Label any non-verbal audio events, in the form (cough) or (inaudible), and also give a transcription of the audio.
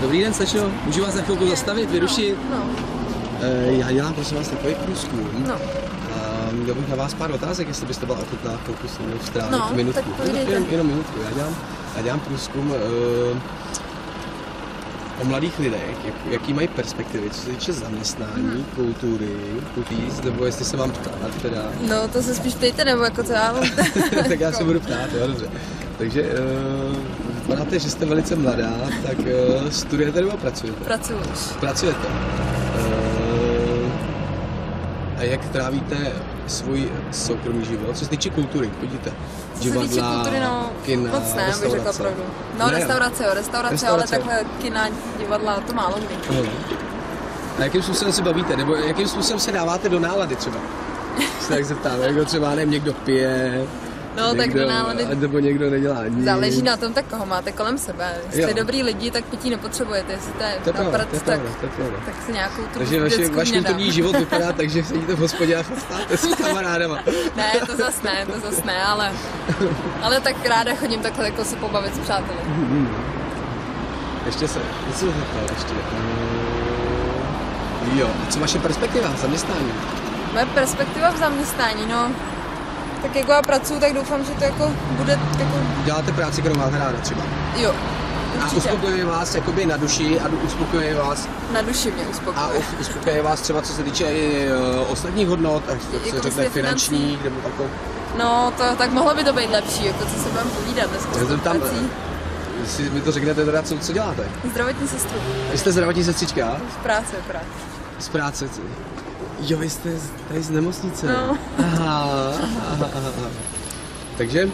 Dobrý den, slečno. Můžu vás na chvilku zastavit, vyrušit? No, Eh, Já dělám prosím vás takový průzkum. no. A měl bych na vás pár otázek, jestli byste byla ochotná chvilku s mnou strávit No, minutku. tak jenom, jenom minutku. Já dělám, já dělám průzkum uh, o mladých lidech, jak, jaký mají perspektivy, co se týče zaměstnání, Mhm. kultury, kutíz, nebo jestli se vám ptát teda. No, to se spíš ptejte, nebo jako co já mám. (laughs) tak já se budu ptát, jo, dobře. Takže uh, vypadáte, že jste velice mladá, tak uh, studujete nebo pracujete? Pracuju už. Pracujete. Uh, a jak trávíte svůj soukromý život? Co se týče kultury? Co se týče kultury, no, kina, moc ne, bych řekla pravdu. No, Ne, restaurace, jo, restaurace, Restaurace. ale takhle kina, divadla, to málo kdy. A jakým způsobem se bavíte? Nebo jakým způsobem se dáváte do nálady třeba? (laughs) Se tak zeptám, jako třeba nevím, někdo pije, No, tak někdo, do nálady nebo někdo nedělá nic. záleží na tom, tak koho máte kolem sebe. Jestli Jo. dobrý lidi, tak pití nepotřebujete. Jestli to je, To je pravda, naprd, to je tak, pravda, to je tak si nějakou tu Takže vaše, váš kulturní život vypadá (laughs) tak, že sedíte v hospodě a chlastáte s kamarádama. Ne, to zas ne, to zas ne, ale, ale tak ráda chodím takhle jako se pobavit s přáteli. Ještě se, co se zeptal ještě? Uh, jo, a co vaše perspektiva, zaměstnání? Moje perspektiva v zaměstnání, no, tak jako já pracuji, tak doufám, že to jako bude jako, Děláte práci, kterou máte ráda třeba. jo, A určitě. uspokojuje vás jakoby na duši a uspokojuje vás Na duši mě a uspokojuje. us- uspokojuje vás třeba co se týče i uh, ostatních hodnot, až se Jako řekne prostě finanční, nebo takové. No, to, tak mohlo by to být lepší, jako co se budeme povídat dneska. Já jsem tam, prací. Jestli mi to řeknete teda, co, co děláte? Zdravotní sestru. Vy jste zdravotní sestřička? Z práce, práce. Z práce? co? Jo, vy jste tady z nemocnice. No. Aha, aha, aha. Takže